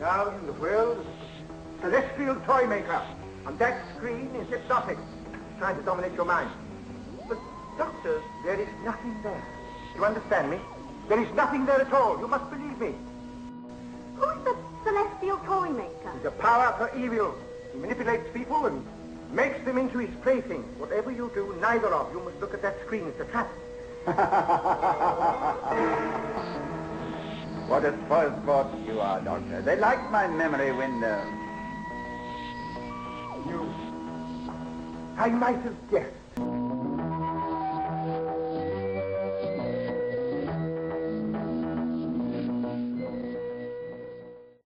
Now in the world, celestial toy maker. And that screen is hypnotic. Trying to dominate your mind. But, doctor, there is nothing there. You understand me? There is nothing there at all. You must believe me. Who's the celestial toy maker? He's a power for evil. He manipulates people and makes them into his playthings. Whatever you do, neither of you must look at that screen. It's a trap. What a spoilsport you are, Doctor. They like my memory window. You... I might have guessed.